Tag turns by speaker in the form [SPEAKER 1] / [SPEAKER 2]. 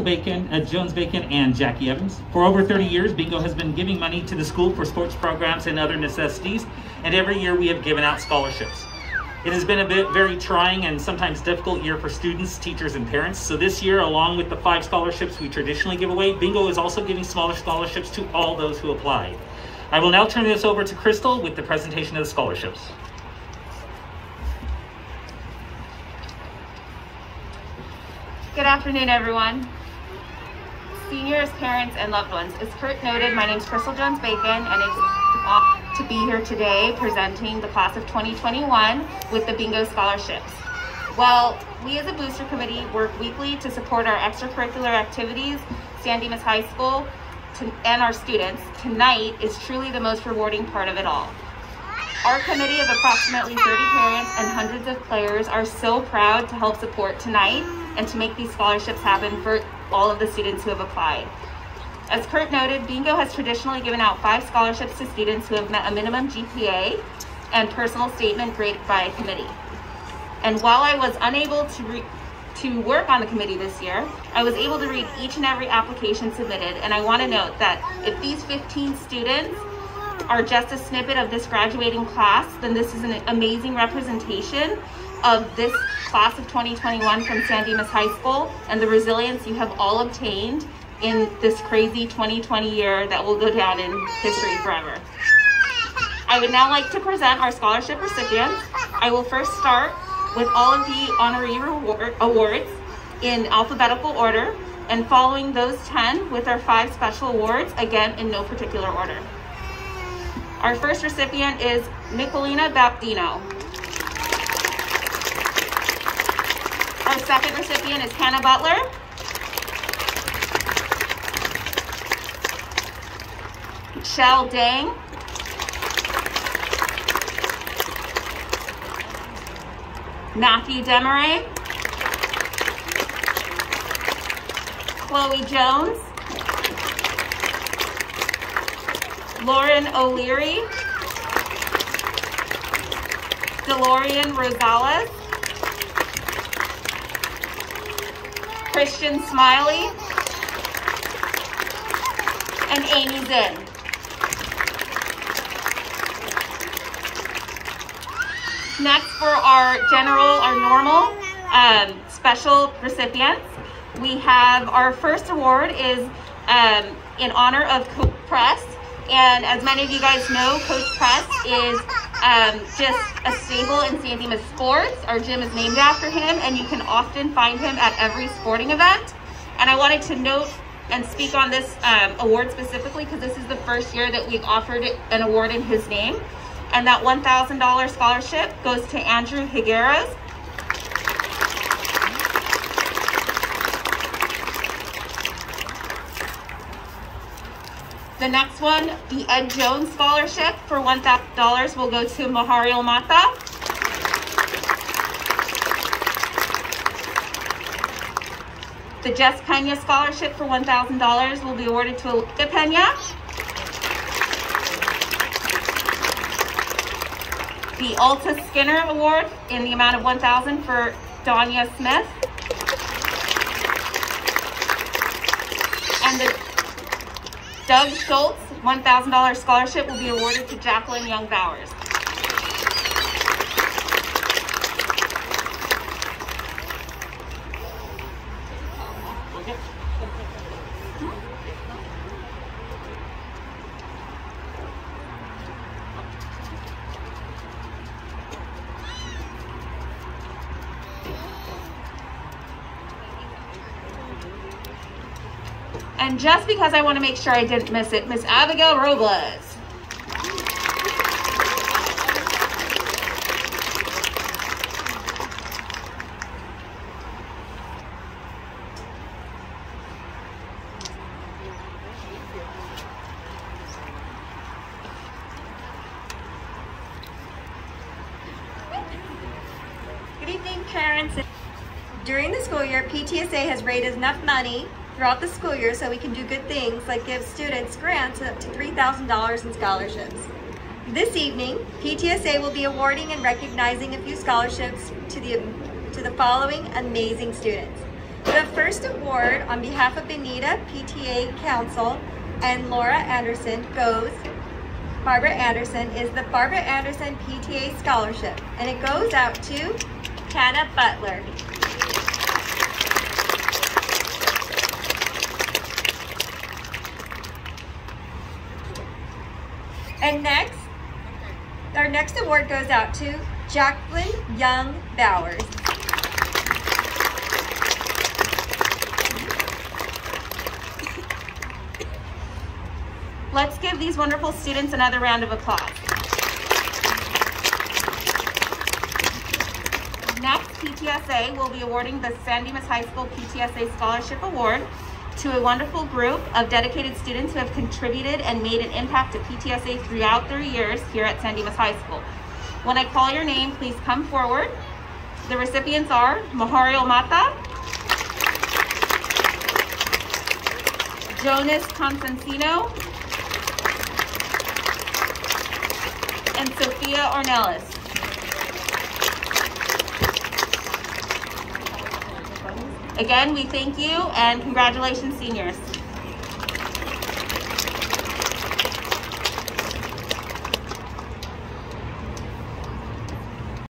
[SPEAKER 1] Bacon, uh, Jones Bacon, and Jackie Evans. For over 30 years, Bingo has been giving money to the school for sports programs and other necessities, and every year we have given out scholarships. It has been a bit very trying and sometimes difficult year for students, teachers, and parents. So this year, along with the five scholarships we traditionally give away, Bingo is also giving smaller scholarships to all those who applied. I will now turn this over to Crystal with the presentation of the scholarships.
[SPEAKER 2] Good afternoon, everyone. Seniors, parents, and loved ones. As Kurt noted, my name is Crystal Jones Bacon, and it's an to be here today presenting the class of 2021 with the Bingo Scholarships. Well, we as a booster committee work weekly to support our extracurricular activities, San Dimas High School, to, and our students. Tonight is truly the most rewarding part of it all. Our committee of approximately 30 parents and hundreds of players are so proud to help support tonight and to make these scholarships happen for all of the students who have applied. As Kurt noted, Bingo has traditionally given out five scholarships to students who have met a minimum GPA and personal statement graded by a committee. And while I was unable to to work on the committee this year, I was able to read each and every application submitted, and I want to note that if these 15 students are just a snippet of this graduating class, then this is an amazing representation of this class of 2021 from San Dimas High School and the resilience you have all obtained in this crazy 2020 year that will go down in history forever. I would now like to present our scholarship recipients. I will first start with all of the honoree reward, awards in alphabetical order and following those 10 with our five special awards, again in no particular order. Our first recipient is Nicolina Baptino. Our second recipient is Hannah Butler. Shell Dang. Matthew Demaray. Chloe Jones. Lauren O'Leary. DeLorean Rosales. Christian Smiley. And Amy Zinn. Next for our general, our normal um, special recipients, we have our first award is um, in honor of Coach Press. And as many of you guys know, Coach Press is um, just a staple in San Dimas sports. Our gym is named after him, and you can often find him at every sporting event. And I wanted to note and speak on this um, award specifically because this is the first year that we've offered an award in his name. And that $1,000 scholarship goes to Andrew Higueras. The next one, the Ed Jones Scholarship for $1,000 will go to Mahario Mata. The Jess Pena Scholarship for $1,000 will be awarded to Olivia Pena. The Alta Skinner Award in the amount of 1000 for Danya Smith. And the Doug Schultz $1,000 scholarship will be awarded to Jacqueline Young Bowers. And just because I want to make sure I didn't miss it, Miss Abigail Robles.
[SPEAKER 3] Good evening, parents. During the school year, PTSA has raised enough money throughout the school year so we can do good things like give students grants up to $3,000 in scholarships. This evening, PTSA will be awarding and recognizing a few scholarships to the, to the following amazing students. The first award on behalf of Bonita PTA Council and Laura Anderson goes, Barbara Anderson, is the Barbara Anderson PTA Scholarship. And it goes out to Hannah Butler. And next, our next award goes out to Jacqueline Young Bowers.
[SPEAKER 2] Let's give these wonderful students another round of applause. Next, PTSA will be awarding the San Dimas High School PTSA Scholarship Award to a wonderful group of dedicated students who have contributed and made an impact to PTSA throughout their years here at San Dimas High School. When I call your name, please come forward. The recipients are Mahario Mata, Jonas Constantino, and Sophia Ornelas. Again, we thank you and congratulations, seniors.